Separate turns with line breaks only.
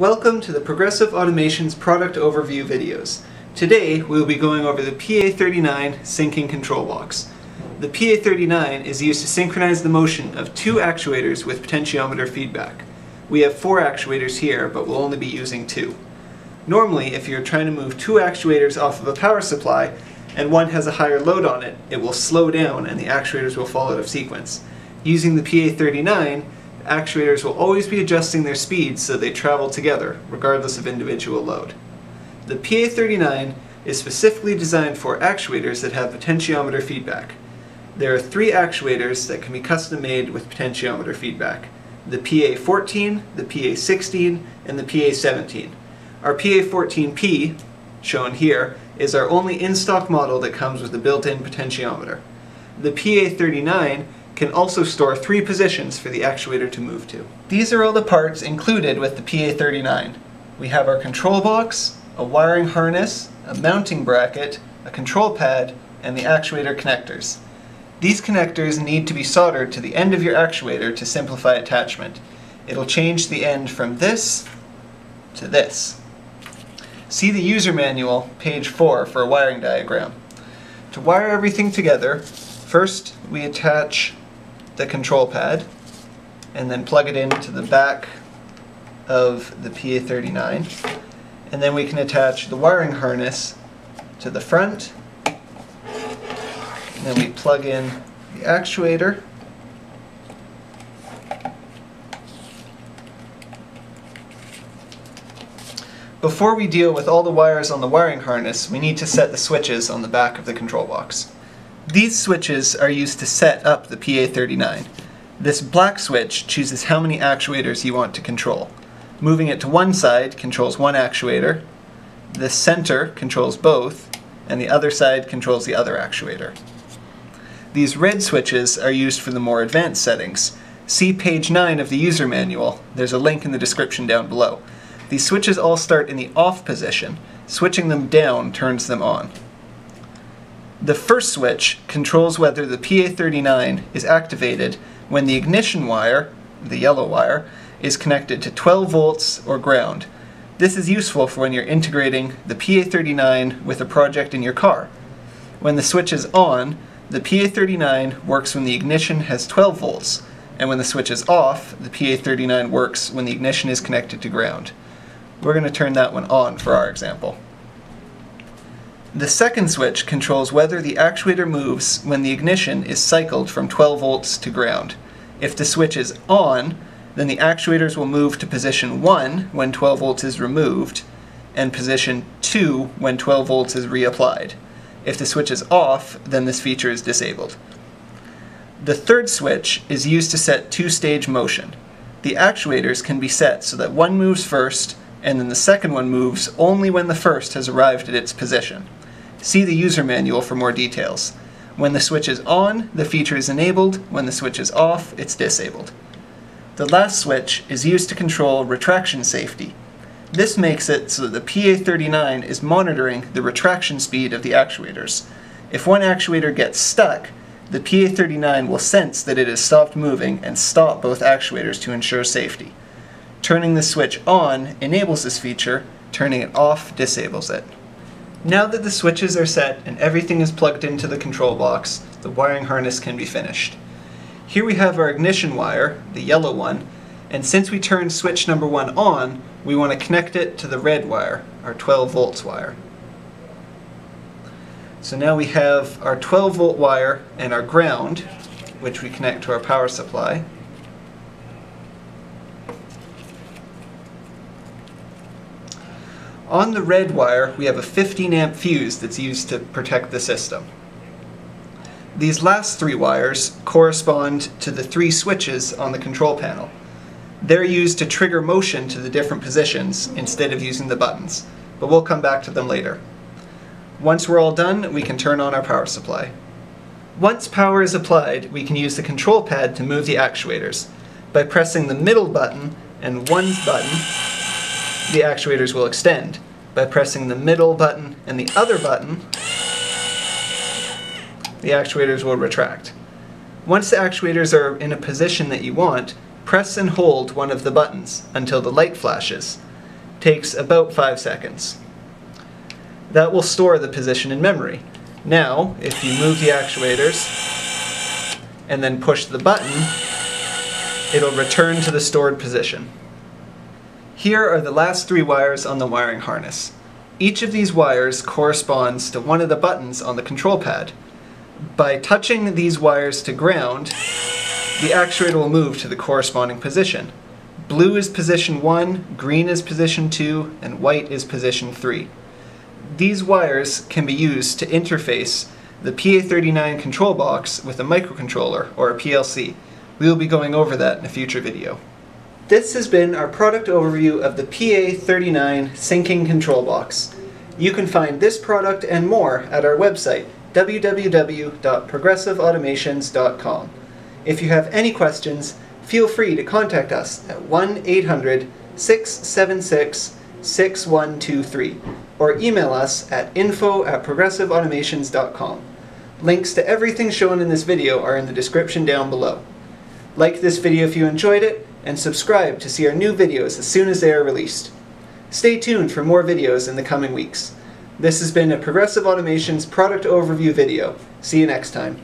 Welcome to the Progressive Automations product overview videos. Today we will be going over the PA39 syncing control box. The PA39 is used to synchronize the motion of two actuators with potentiometer feedback. We have four actuators here, but we'll only be using two. Normally, if you're trying to move two actuators off of a power supply and one has a higher load on it, it will slow down and the actuators will fall out of sequence. Using the PA39, actuators will always be adjusting their speeds so they travel together, regardless of individual load. The PA39 is specifically designed for actuators that have potentiometer feedback. There are three actuators that can be custom made with potentiometer feedback. The PA14, the PA16, and the PA17. Our PA14P, shown here, is our only in-stock model that comes with a built-in potentiometer. The PA39 can also store three positions for the actuator to move to. These are all the parts included with the PA39. We have our control box, a wiring harness, a mounting bracket, a control pad, and the actuator connectors. These connectors need to be soldered to the end of your actuator to simplify attachment. It'll change the end from this to this. See the user manual, page 4, for a wiring diagram. To wire everything together, first we attach the control pad and then plug it into the back of the PA39 and then we can attach the wiring harness to the front. And then we plug in the actuator. Before we deal with all the wires on the wiring harness, we need to set the switches on the back of the control box. These switches are used to set up the PA39. This black switch chooses how many actuators you want to control. Moving it to one side controls one actuator, the center controls both, and the other side controls the other actuator. These red switches are used for the more advanced settings. See page 9 of the user manual. There's a link in the description down below. These switches all start in the off position. Switching them down turns them on. The first switch controls whether the PA39 is activated when the ignition wire, the yellow wire, is connected to 12 volts or ground. This is useful for when you're integrating the PA39 with a project in your car. When the switch is on, the PA39 works when the ignition has 12 volts, and when the switch is off, the PA39 works when the ignition is connected to ground. We're going to turn that one on for our example. The second switch controls whether the actuator moves when the ignition is cycled from 12 volts to ground. If the switch is on, then the actuators will move to position 1 when 12 volts is removed, and position 2 when 12 volts is reapplied. If the switch is off, then this feature is disabled. The third switch is used to set two-stage motion. The actuators can be set so that one moves first, and then the second one moves only when the first has arrived at its position. See the user manual for more details. When the switch is on, the feature is enabled. When the switch is off, it's disabled. The last switch is used to control retraction safety. This makes it so that the PA39 is monitoring the retraction speed of the actuators. If one actuator gets stuck, the PA39 will sense that it has stopped moving and stop both actuators to ensure safety. Turning the switch on enables this feature, turning it off disables it. Now that the switches are set and everything is plugged into the control box, the wiring harness can be finished. Here we have our ignition wire, the yellow one, and since we turned switch number one on, we want to connect it to the red wire, our 12 volts wire. So now we have our 12 volt wire and our ground, which we connect to our power supply. On the red wire, we have a 15 amp fuse that's used to protect the system. These last three wires correspond to the three switches on the control panel. They're used to trigger motion to the different positions instead of using the buttons, but we'll come back to them later. Once we're all done, we can turn on our power supply. Once power is applied, we can use the control pad to move the actuators. By pressing the middle button and one button, the actuators will extend. By pressing the middle button and the other button, the actuators will retract. Once the actuators are in a position that you want, press and hold one of the buttons until the light flashes. takes about 5 seconds. That will store the position in memory. Now, if you move the actuators and then push the button, it'll return to the stored position. Here are the last three wires on the wiring harness. Each of these wires corresponds to one of the buttons on the control pad. By touching these wires to ground, the actuator will move to the corresponding position. Blue is position 1, green is position 2, and white is position 3. These wires can be used to interface the PA39 control box with a microcontroller or a PLC. We will be going over that in a future video. This has been our product overview of the PA39 syncing control box. You can find this product and more at our website www.progressiveautomations.com. If you have any questions, feel free to contact us at 1 800 676 6123 or email us at info at progressiveautomations.com. Links to everything shown in this video are in the description down below. Like this video if you enjoyed it, and subscribe to see our new videos as soon as they are released. Stay tuned for more videos in the coming weeks. This has been a Progressive Automations product overview video. See you next time.